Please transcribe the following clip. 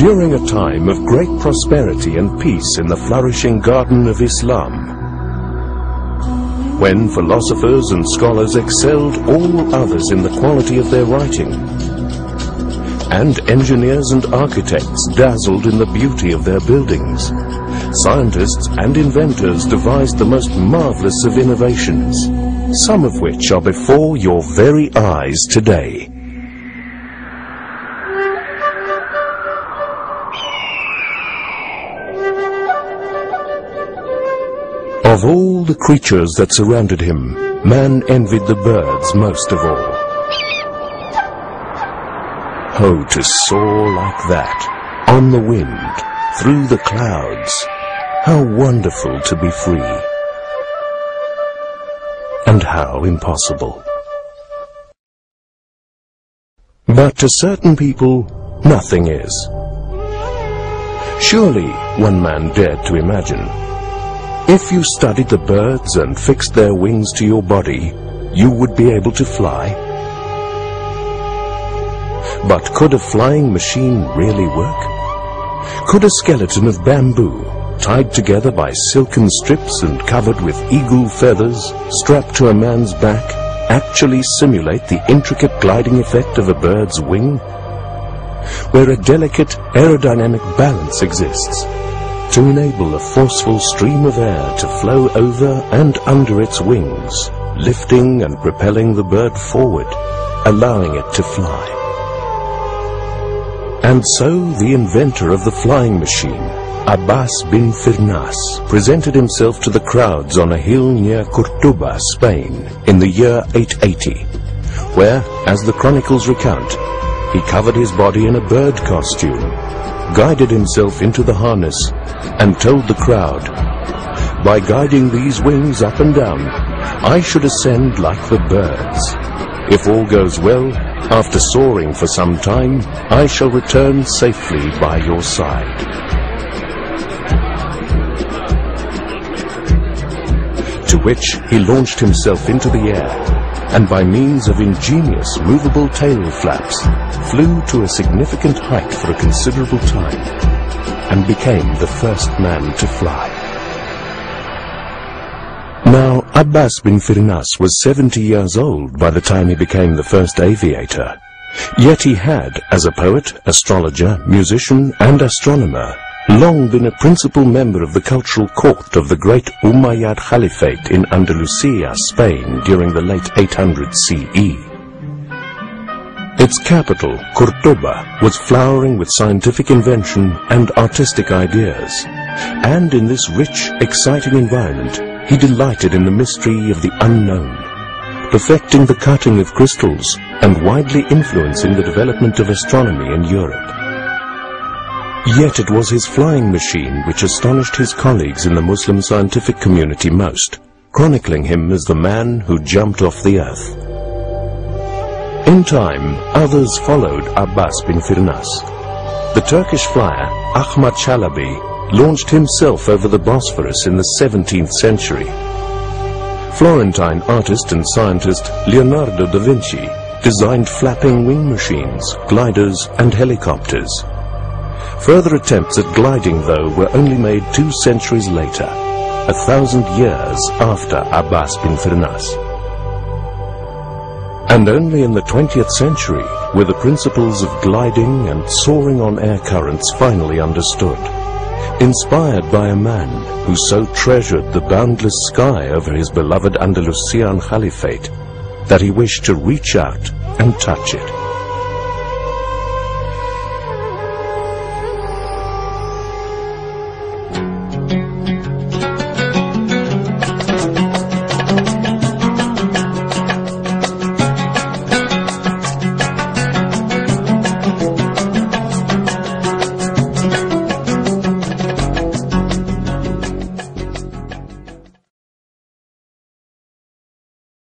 During a time of great prosperity and peace in the flourishing garden of Islam, when philosophers and scholars excelled all others in the quality of their writing, and engineers and architects dazzled in the beauty of their buildings, scientists and inventors devised the most marvelous of innovations, some of which are before your very eyes today. Of all the creatures that surrounded him, man envied the birds most of all. Oh, to soar like that, on the wind, through the clouds, how wonderful to be free. And how impossible. But to certain people, nothing is. Surely, one man dared to imagine, if you studied the birds and fixed their wings to your body, you would be able to fly. But could a flying machine really work? Could a skeleton of bamboo, tied together by silken strips and covered with eagle feathers, strapped to a man's back, actually simulate the intricate gliding effect of a bird's wing? Where a delicate aerodynamic balance exists, to enable a forceful stream of air to flow over and under its wings, lifting and propelling the bird forward, allowing it to fly. And so the inventor of the flying machine, Abbas bin Firnas, presented himself to the crowds on a hill near Cordoba, Spain, in the year 880, where, as the chronicles recount, he covered his body in a bird costume guided himself into the harness and told the crowd, By guiding these wings up and down, I should ascend like the birds. If all goes well, after soaring for some time, I shall return safely by your side. To which he launched himself into the air and by means of ingenious movable tail flaps flew to a significant height for a considerable time and became the first man to fly. Now, Abbas bin Firnas was 70 years old by the time he became the first aviator. Yet he had, as a poet, astrologer, musician, and astronomer, long been a principal member of the cultural court of the great Umayyad Caliphate in Andalusia, Spain, during the late 800 CE. Its capital, Cordoba, was flowering with scientific invention and artistic ideas. And in this rich, exciting environment, he delighted in the mystery of the unknown, perfecting the cutting of crystals and widely influencing the development of astronomy in Europe. Yet it was his flying machine which astonished his colleagues in the Muslim scientific community most, chronicling him as the man who jumped off the earth. In time, others followed Abbas bin Firnas. The Turkish flyer, Ahmad Chalabi, launched himself over the Bosphorus in the 17th century. Florentine artist and scientist Leonardo da Vinci designed flapping wing machines, gliders and helicopters. Further attempts at gliding, though, were only made two centuries later, a thousand years after Abbas bin Firnas. And only in the 20th century were the principles of gliding and soaring on air currents finally understood, inspired by a man who so treasured the boundless sky over his beloved Andalusian Caliphate that he wished to reach out and touch it.